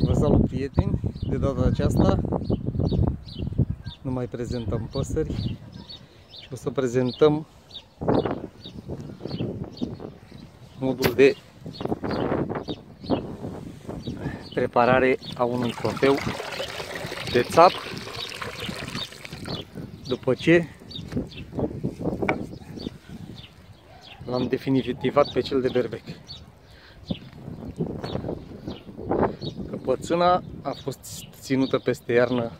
Vă salut prieteni, de data aceasta nu mai prezentăm păsări, ci o să prezentăm modul de preparare a unui trofeu de țap. După ce l-am definitivat pe cel de berbec. Căpățâna a fost ținută peste iarnă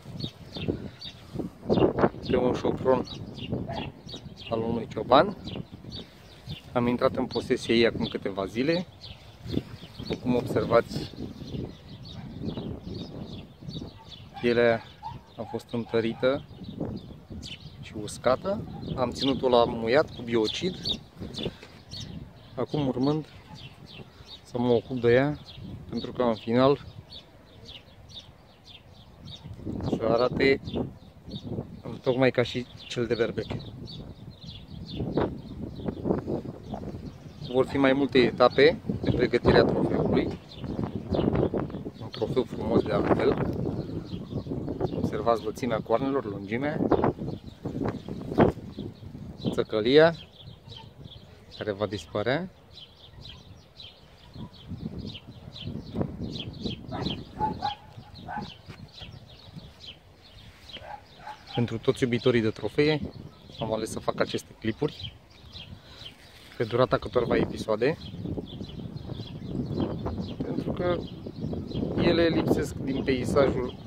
pe un șopron al unui cioban. Am intrat în posesie ei acum câteva zile. Cum observați, pielea a fost întărită și uscată. Am ținut-o la muiat cu biocid. Acum urmând să mă ocup de ea, pentru că în final să arate tocmai ca și cel de berbec. Vor fi mai multe etape de pregătire a trofeului. Un trofeu frumos de altfel. Observați lățimea coarnelor, lungimea, țăcălia care va dispărea. Pentru toți iubitorii de trofee am ales să fac aceste clipuri pe durata câtorva episoade pentru că ele lipsesc din peisajul